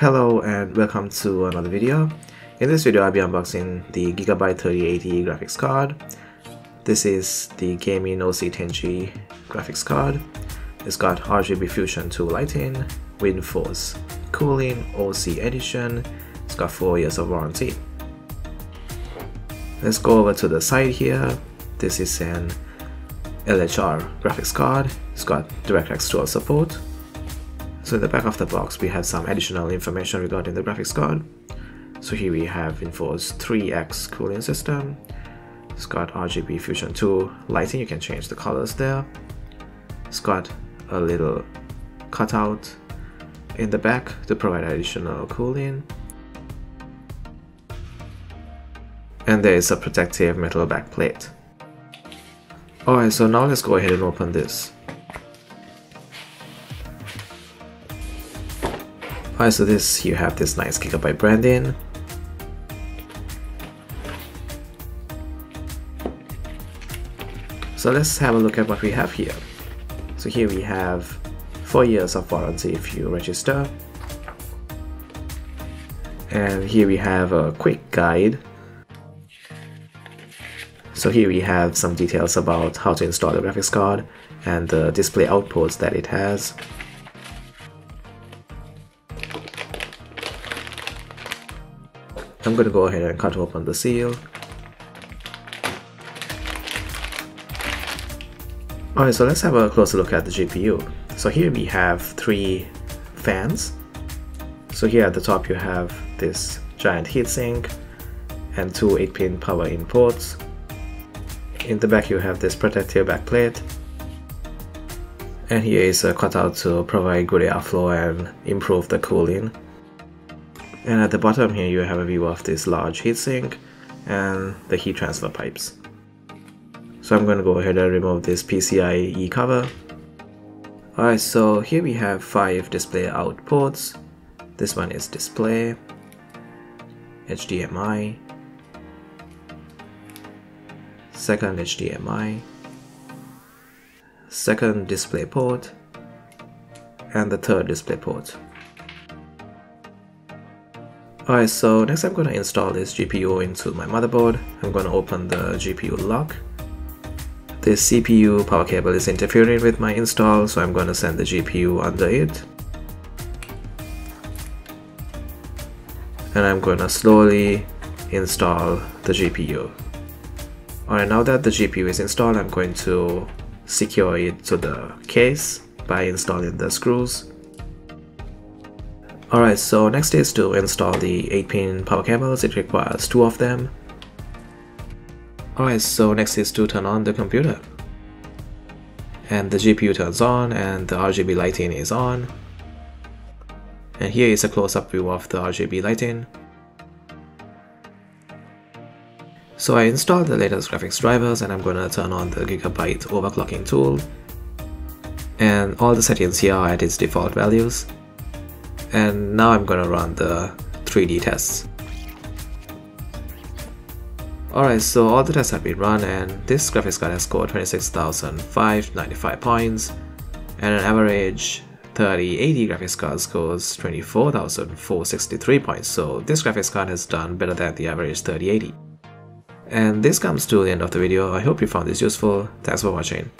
Hello and welcome to another video. In this video I'll be unboxing the Gigabyte 3080 graphics card. This is the Gaming OC10G graphics card. It's got RGB Fusion 2 lighting, WindForce cooling, OC edition. It's got 4 years of warranty. Let's go over to the side here. This is an LHR graphics card. It's got DirectX 12 support so in the back of the box we have some additional information regarding the graphics card. So here we have WindForce 3X cooling system. It's got RGB Fusion 2 lighting, you can change the colors there. It's got a little cutout in the back to provide additional cooling. And there is a protective metal back plate. Alright, so now let's go ahead and open this. So this you have this nice Gigabyte branding. So let's have a look at what we have here. So here we have 4 years of warranty if you register. And here we have a quick guide. So here we have some details about how to install the graphics card and the display outputs that it has. I'm going to go ahead and cut open the seal. Alright, so let's have a closer look at the GPU. So here we have three fans. So here at the top you have this giant heatsink and two 8-pin power in ports. In the back you have this protective back plate. And here is a cutout to provide good airflow and improve the cooling. And at the bottom here you have a view of this large heatsink and the heat transfer pipes. So I'm going to go ahead and remove this PCIe cover. Alright, so here we have 5 display out ports. This one is display, HDMI, second HDMI, second display port, and the third display port. Alright, so next I'm going to install this GPU into my motherboard. I'm going to open the GPU lock. This CPU power cable is interfering with my install, so I'm going to send the GPU under it. And I'm going to slowly install the GPU. Alright, now that the GPU is installed, I'm going to secure it to the case by installing the screws. Alright, so next is to install the 8-pin power cables, it requires two of them. Alright, so next is to turn on the computer. And the GPU turns on and the RGB lighting is on. And here is a close-up view of the RGB lighting. So I installed the latest graphics drivers and I'm gonna turn on the Gigabyte overclocking tool. And all the settings here are at its default values and now I'm gonna run the 3D tests. Alright, so all the tests have been run and this graphics card has scored 26,595 points and an average 3080 graphics card scores 24,463 points, so this graphics card has done better than the average 3080. And this comes to the end of the video, I hope you found this useful, thanks for watching.